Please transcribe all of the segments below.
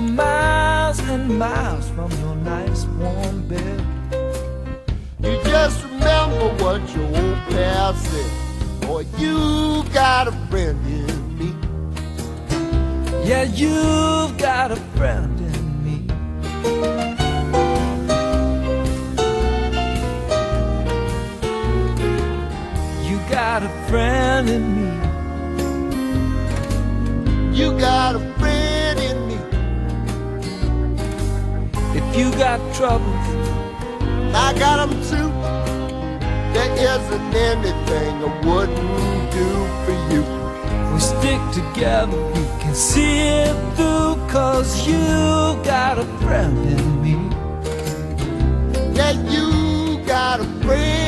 you're miles and miles from your nice warm bed. You just remember what your old past said. Boy, you got a friend in me. Yeah, you've got a friend in me. You got a friend in me. You got a you got troubles, I got them too. There isn't anything I wouldn't do for you. we stick together, we can see it through. Cause you got a friend in me. Yeah, you got a friend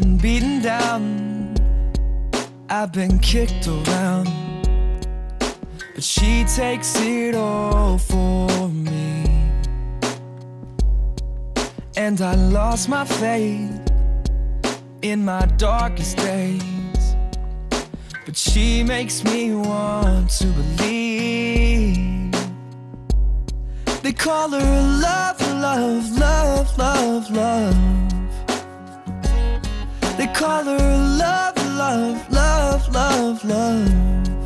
Been beaten down, I've been kicked around, but she takes it all for me. And I lost my faith in my darkest days, but she makes me want to believe. They call her love, love, love, love, love. They call her love, love, love, love, love.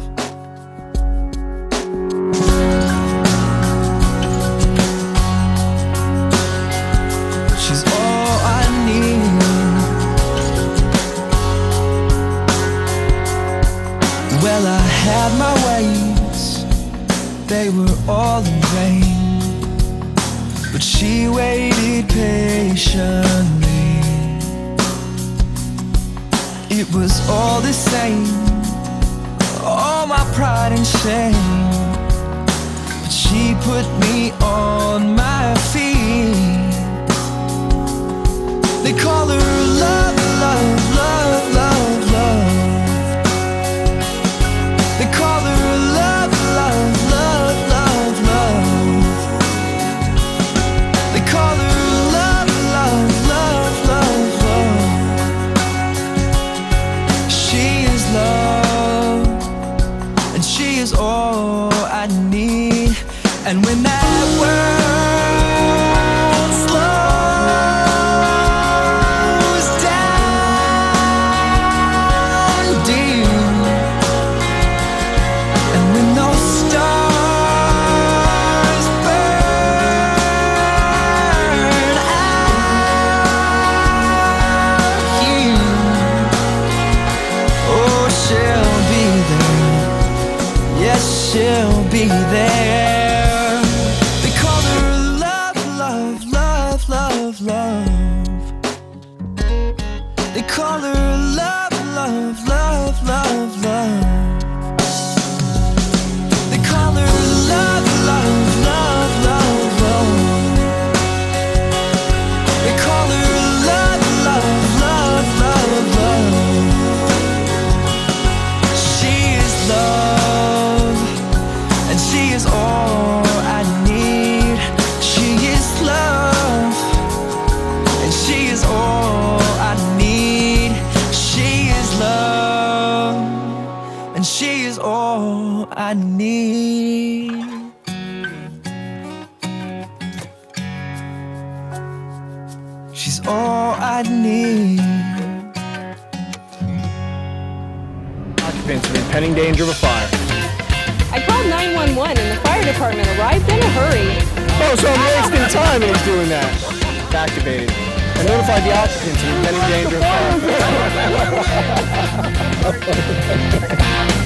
All the same, all my pride and shame. But she put me on my They call her love, love, love, love, love. I need. She's all I need. Occupants are in pending danger of a fire. I called 911 and the fire department arrived in a hurry. Oh, so I'm wasting time in doing that. It's activated. I notified the occupants of impending danger of fire.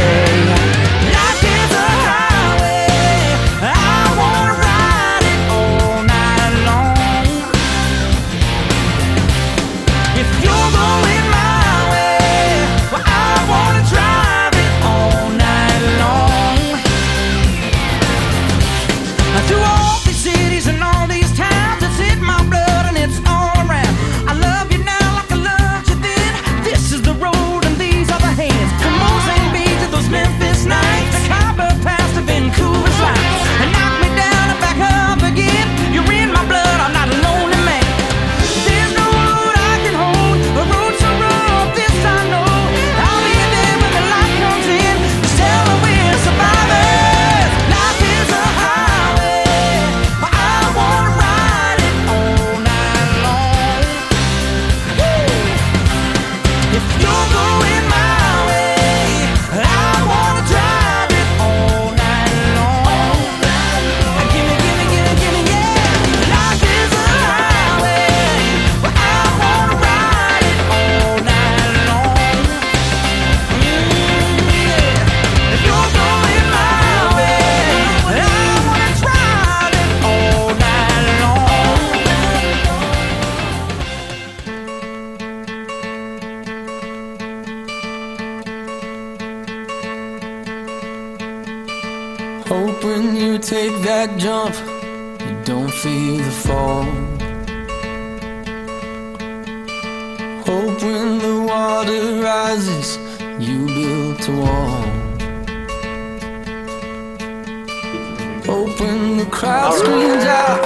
the crowd screams out,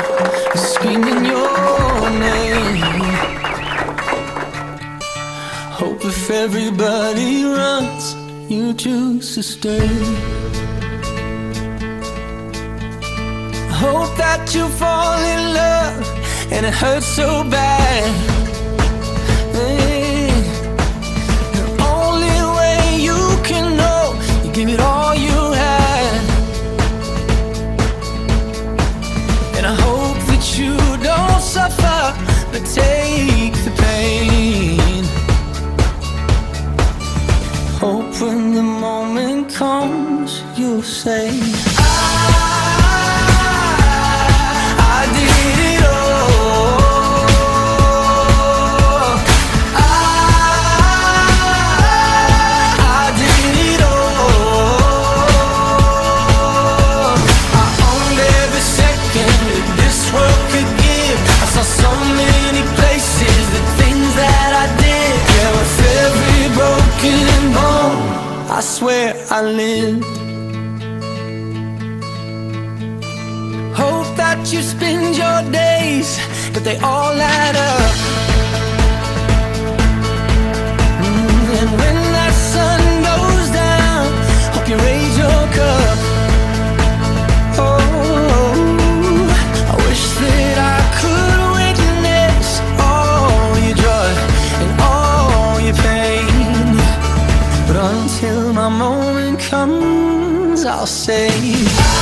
screaming your name. Hope if everybody runs, you choose to stay. Hope that you fall in love and it hurts so bad. And I hope that you don't suffer, but take the pain. Hope when the moment comes, you'll say, I so many places, the things that I did. Yeah, with every broken bone, I swear I lived. Hope that you spend your days, but they all add up. Mm, And when comes, I'll say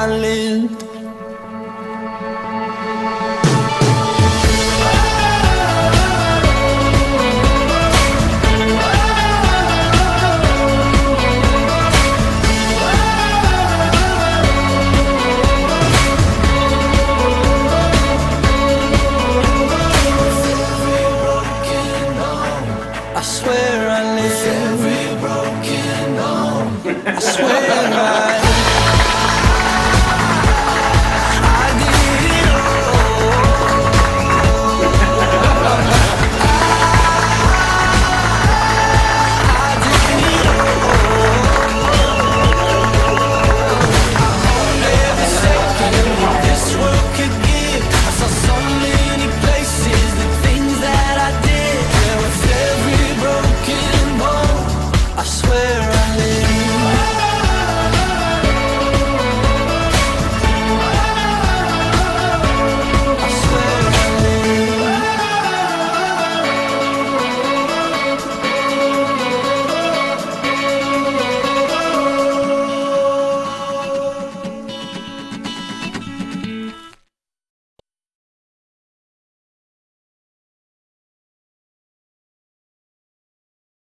I swear I live. Every broken home. I swear I.